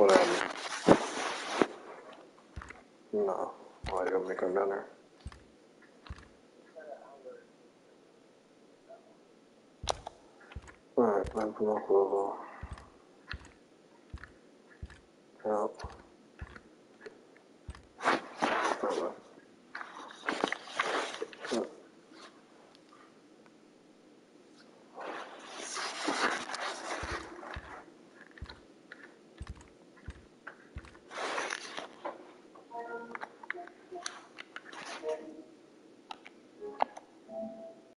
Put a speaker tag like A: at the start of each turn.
A: Whatever. No. Why do you gonna make them down there? Alright, let me put my clothes on. Out.